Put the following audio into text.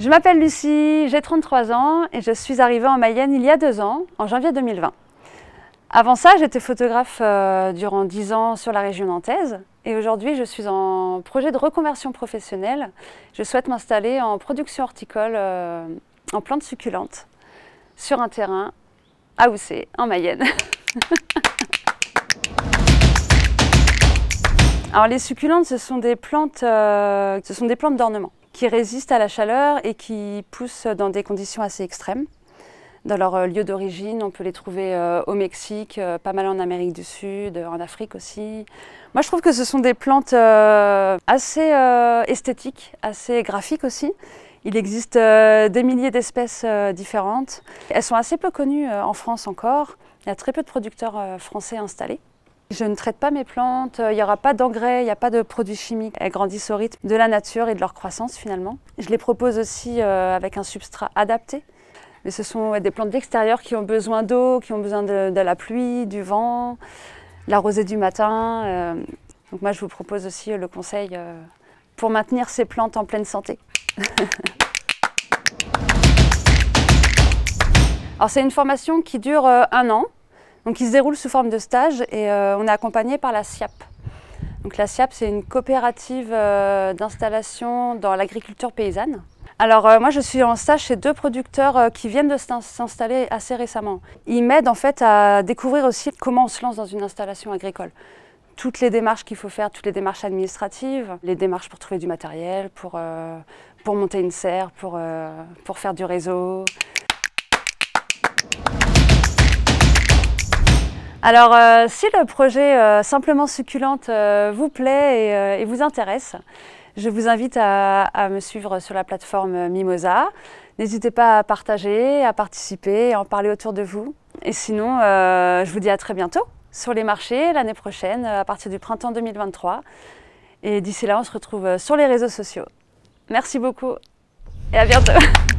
Je m'appelle Lucie, j'ai 33 ans et je suis arrivée en Mayenne il y a deux ans, en janvier 2020. Avant ça, j'étais photographe euh, durant 10 ans sur la région nantaise et aujourd'hui je suis en projet de reconversion professionnelle. Je souhaite m'installer en production horticole euh, en plantes succulentes sur un terrain à Houssé, en Mayenne. Alors les succulentes, ce sont des plantes, euh, ce sont des plantes d'ornement qui résistent à la chaleur et qui poussent dans des conditions assez extrêmes. Dans leur euh, lieu d'origine, on peut les trouver euh, au Mexique, euh, pas mal en Amérique du Sud, en Afrique aussi. Moi, je trouve que ce sont des plantes assez esthétiques, assez graphiques aussi. Il existe des milliers d'espèces différentes. Elles sont assez peu connues en France encore. Il y a très peu de producteurs français installés. Je ne traite pas mes plantes, il n'y aura pas d'engrais, il n'y a pas de produits chimiques. Elles grandissent au rythme de la nature et de leur croissance finalement. Je les propose aussi euh, avec un substrat adapté. Mais ce sont des plantes d'extérieur qui ont besoin d'eau, qui ont besoin de, la pluie, du vent, la rosée du matin. Euh. Donc moi je vous propose aussi le conseil euh, pour maintenir ces plantes en pleine santé. Alors c'est une formation qui dure un an. Donc il se déroule sous forme de stage et euh, on est accompagné par la SIAP. Donc la SIAP, c'est une coopérative euh, d'installation dans l'agriculture paysanne. Alors euh, moi je suis en stage chez deux producteurs qui viennent de s'installer assez récemment. Ils m'aident en fait à découvrir aussi comment on se lance dans une installation agricole. Toutes les démarches qu'il faut faire, toutes les démarches administratives, les démarches pour trouver du matériel, pour, monter une serre, pour faire du réseau. Alors, euh, si le projet euh, Simplement Succulente euh, vous plaît et, vous intéresse, je vous invite à, me suivre sur la plateforme Mimosa. N'hésitez pas à partager, à participer, à en parler autour de vous. Et sinon, je vous dis à très bientôt sur les marchés l'année prochaine, à partir du printemps 2023. Et d'ici là, on se retrouve sur les réseaux sociaux. Merci beaucoup et à bientôt